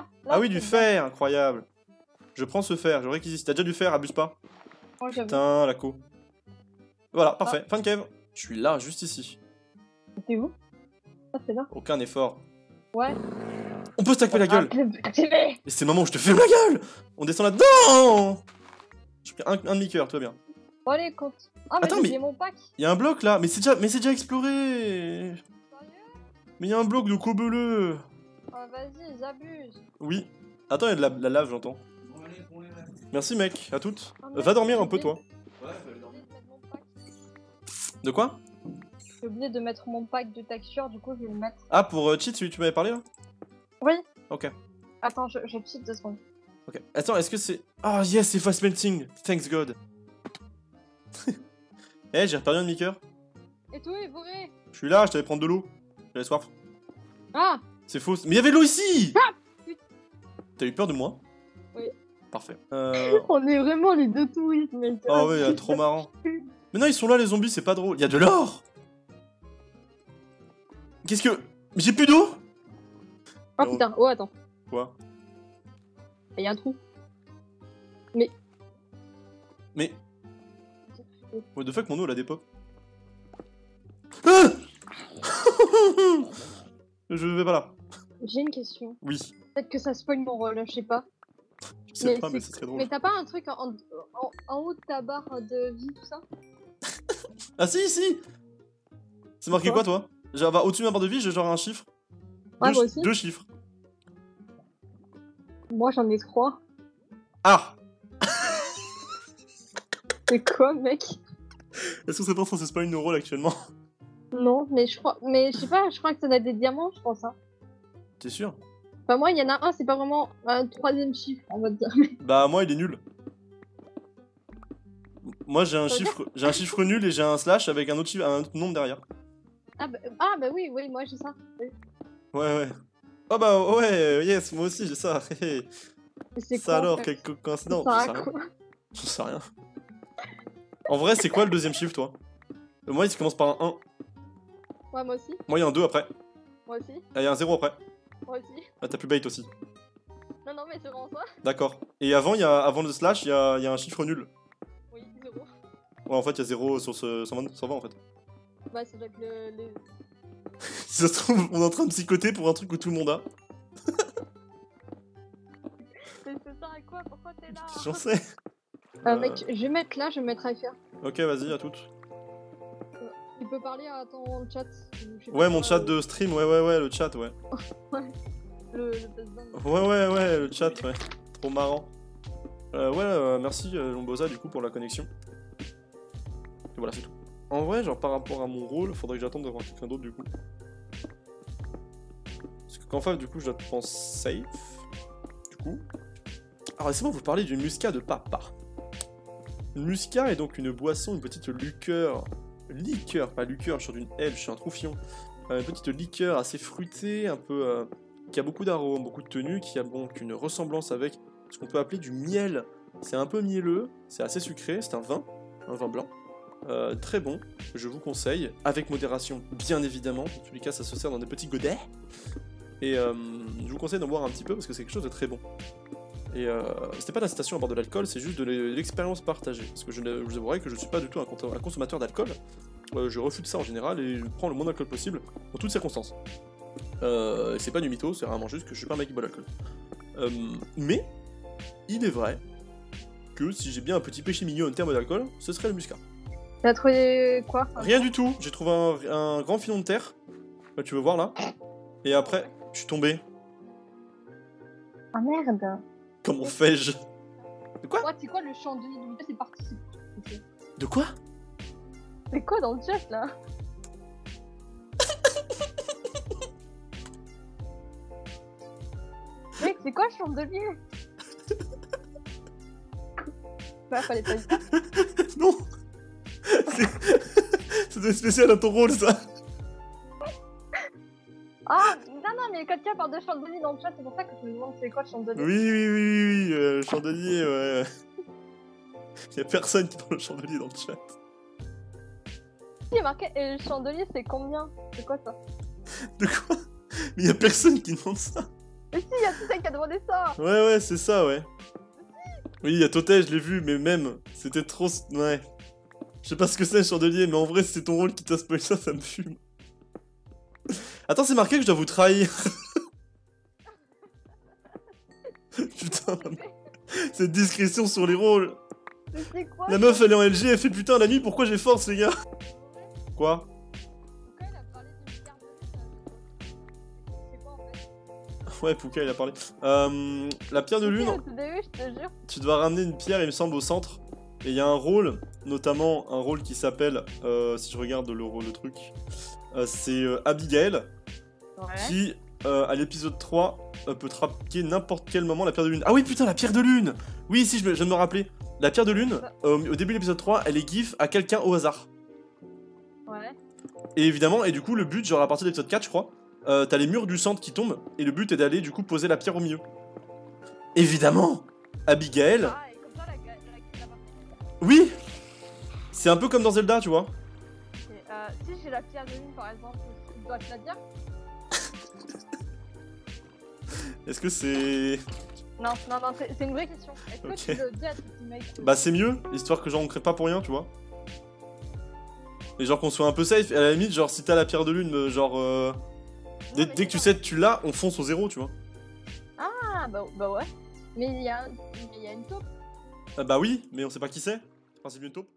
là, là, Ah oui, du fer, incroyable. Je prends ce fer, je réquisite. T'as déjà du fer, abuse pas. Oh. Putain, la co. Voilà, Ah. parfait. Fin de cave. Je suis là, juste ici. T'es où? Ah, c'est là. Aucun effort. Ouais. On peut se taper la gueule. Ah. Et c'est le moment où je te fais la gueule On descend là-dedans Je prends un, un demi-cœur, tout va bien. Bon, allez, compte. Ah, mais Attends, j'ai mais- mon pack. Il y a un bloc là, mais c'est déjà, mais déjà exploré Sérieux? Mais il y a un bloc de cobeleux vas-y, j'abuse. Oui. Attends, il y a de la, lave, j'entends. Merci mec, à toutes. Ah, Euh, Va dormir un peu, toi. Ouais, mettre mon pack. De quoi? J'ai oublié de mettre mon pack de texture, du coup, je vais le mettre. Ah, pour euh, cheat, celui tu m'avais parlé là? Oui. Ok. Attends, je, je cheat deux secondes. Ok. Attends, est-ce que c'est? Ah, yes, c'est fast melting Thanks God Eh, j'ai reperdu un demi-cœur. Et toi, Evoré Je suis là, je t'avais prendre de l'eau. J'avais soif. Ah C'est faux. Mais il y avait de l'eau ici Ah. T'as eu peur de moi Oui. Parfait. Euh... On est vraiment les deux touristes, mec. Oh ouais, trop marrant. Mais non, ils sont là, les zombies, c'est pas drôle. Il y a de l'or Qu'est-ce que. Mais j'ai plus d'eau Oh putain, oh attends, Quoi il y a un trou. Mais. What the fuck, mon eau, elle a des pop. Ah Je vais pas là. J'ai une question. Oui. Peut-être que ça spoil mon rôle, je sais pas. Je sais Mais pas, mais c'est- ce serait drôle. Mais t'as pas un truc en, en, en haut de ta barre de vie, tout ça? Ah si, si C'est marqué Quoi quoi, toi? Genre, bah, au-dessus de ma barre de vie, j'ai genre un chiffre. Ouais, deux, moi aussi. deux chiffres. Moi j'en ai trois. Ah C'est quoi, mec? Est-ce que c'est pas censé spoil nos rôles actuellement? Non, mais je crois. Mais je sais pas, je crois que ça doit être des diamants, je pense. Hein. T'es sûr? Enfin, moi, il y en a un, c'est pas vraiment un troisième chiffre, on va dire. Bah, moi, il est nul. Moi, j'ai un chiffre, j'ai un chiffre nul et j'ai un slash avec un autre, chiffre- un autre nombre derrière. Ah bah, ah, bah oui, oui, moi j'ai ça. Oui. Ouais, ouais. Oh bah ouais, euh, yes, moi aussi j'ai ça. Mais c'est ça quoi, en alors, fait quelle co- coïncidence? Ça J'en sais rien. J'en sais rien. En vrai, c'est quoi le deuxième chiffre, toi? Euh, Moi, il commence par un 1. Ouais, moi aussi. Moi, il y a un 2 après. Moi aussi. Ah, Il y a un 0 après. Moi aussi. Ah, t'as plus bait aussi. Non, non, mais c'est vraiment ça. D'accord. Et avant, il y a, avant le slash, il y a, y a un chiffre nul. Oui, zéro. Ouais, en fait, il y a 0 sur ce 120, 120 en fait. Bah, c'est là que le. les- Si ça se trouve, on est en train de psychoter pour un truc que tout le monde a. Mais c'est ça à quoi? Pourquoi t'es là? J'en sais. Euh, Euh, mec, je vais mettre là, je vais mettre FR. Ok, vas-y, à toutes. Tu peux parler à ton chat. Ouais, mon chat euh, de stream, ouais, ouais, ouais, le chat, ouais. Le, le président. Ouais, ouais, ouais, le chat, ouais. Trop marrant. Euh, ouais, euh, merci Lombosa du coup pour la connexion. Et voilà, c'est tout. En vrai, genre par rapport à mon rôle, faudrait que j'attende d'avoir quelqu'un d'autre du coup. Parce que qu'en fait, du coup, je dois prendre safe. Du coup. Alors, laissez-moi vous parler d'une muscat de papa. Une muscat est donc une boisson, une petite liqueur. Liqueur, pas liqueur, je suis d'une L, je suis un troufion. Euh, une petite liqueur assez fruitée, un peu. euh, qui a beaucoup d'arômes, beaucoup de tenue, qui a donc une ressemblance avec ce qu'on peut appeler du miel. C'est un peu mielleux, c'est assez sucré, c'est un vin, un vin blanc. Euh, très bon, je vous conseille, avec modération bien évidemment, en tous les cas ça se sert dans des petits godets. Et je vous conseille d'en boire un petit peu parce que c'est quelque chose de très bon. Et euh, c'était pas d'incitation à boire de l'alcool, c'est juste de l'e- l'expérience partagée. Parce que je, ne- vous avouerai que je suis pas du tout un, consommateur d'alcool. Euh, je refuse ça en général et je prends le moins d'alcool possible dans toutes circonstances. Euh, c'est pas du mytho, c'est vraiment juste que je suis pas un mec qui boit de l'alcool. Euh, mais, il est vrai que si j'ai bien un petit péché mignon en termes d'alcool, ce serait le muscat. T'as trouvé quoi Rien du tout, j'ai trouvé un, un grand filon de terre. Là, tu veux voir là? Et après, je suis tombé. Ah merde Comment fais-je? De quoi? C'est quoi le chandelier du c'est parti. De quoi? C'est quoi dans le chat là? Mec, c'est quoi le chandelier Bah, fallait pas le dire. Non! C'est- C'était spécial à ton rôle ça parle de chandelier dans le chat, c'est pour ça que je me demande c'est quoi le chandelier. Oui, oui, oui, oui, oui, euh, le chandelier, ouais. Y'a personne qui parle de chandelier dans le chat. Il y a marqué, et le chandelier c'est combien? C'est quoi ça? De quoi? Mais y'a personne qui demande ça. Mais si, il y a qui a demandé ça Ouais, ouais, c'est ça, ouais. Oui, il y a Toté, je l'ai vu, mais même, c'était trop... Ouais. Je sais pas ce que c'est, Chandelier, mais en vrai, c'est ton rôle qui t'a spoilé ça, ça me fume. Attends, c'est marqué que je dois vous trahir. Putain, cette discrétion sur les rôles. Mais c'est quoi La meuf, elle est en LG, elle fait putain, la nuit, pourquoi j'ai force, les gars Quoi Pourquoi il a parlé d'une carte de lune C'est quoi en fait Ouais, Pouka, il a parlé. Euh, la pierre de lune, tu dois ramener une pierre, il me semble, au centre. Et il y a un rôle, notamment un rôle qui s'appelle, euh, si je regarde le, le truc, euh, c'est euh, Abigail, Ouais. qui, euh, à l'épisode 3, euh, peut traquer n'importe quel moment la pierre de lune. Ah oui, putain, la pierre de lune Oui, si, je, me- je viens de me rappeler. La pierre de lune, euh, au début de l'épisode 3, elle est gif à quelqu'un au hasard. Ouais. Et évidemment, et du coup, le but, genre à partir de l'épisode 4, je crois, euh, t'as les murs du centre qui tombent, et le but est d'aller, du coup, poser la pierre au milieu. Évidemment Abigail, Ah, et comme ça, la, la, la, la partie. oui C'est un peu comme dans Zelda, tu vois. Si j'ai la pierre de lune par exemple, je dois te la dire? Est-ce que c'est... Non, non, non, c'est c'est une vraie question. Est-ce que tu le dis à tes teammates Bah c'est mieux, histoire que genre on crée pas pour rien, tu vois. Et genre qu'on soit un peu safe, et à la limite, genre si t'as la pierre de lune, euh, genre... euh, Non, Dès, que tu c'est sais que tu l'as, on fonce au zéro, tu vois. Ah, bah, bah ouais. Mais il y, a y a une taupe. Ah bah oui, mais on sait pas qui c'est. C'est le principe d'une taupe.